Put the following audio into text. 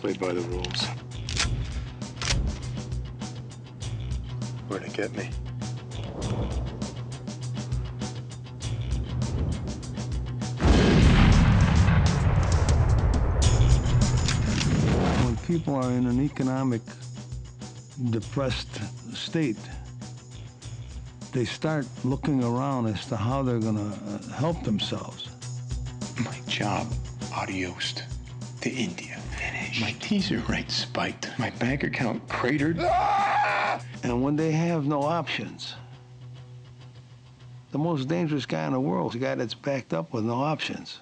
Play by the rules. Where'd it get me? When people are in an economic depressed state, they start looking around as to how they're going to uh, help themselves. My job, adiosed. To India, finished. My teaser rights spiked. My bank account cratered. Ah! And when they have no options, the most dangerous guy in the world is the guy that's backed up with no options.